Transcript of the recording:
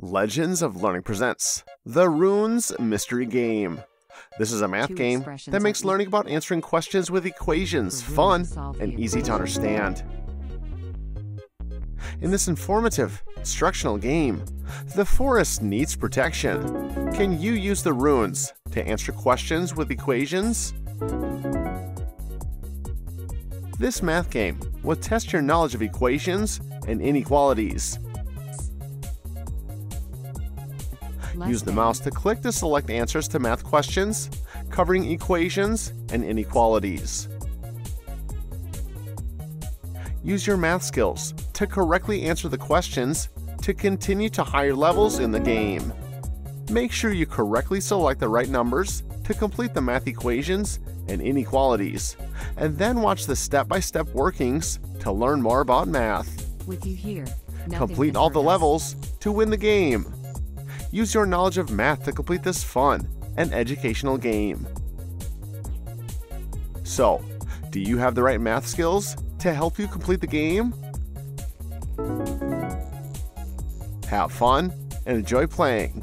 Legends of Learning presents The Runes Mystery Game. This is a math Two game that makes learning about answering questions with equations fun and easy to understand. In this informative, instructional game, the forest needs protection. Can you use the runes to answer questions with equations? This math game will test your knowledge of equations and inequalities. Use the mouse to click to select answers to math questions, covering equations and inequalities. Use your math skills to correctly answer the questions to continue to higher levels in the game. Make sure you correctly select the right numbers to complete the math equations and inequalities, and then watch the step-by-step workings to learn more about math. With you here, Complete all the levels to win the game. Use your knowledge of math to complete this fun and educational game. So, do you have the right math skills to help you complete the game? Have fun and enjoy playing.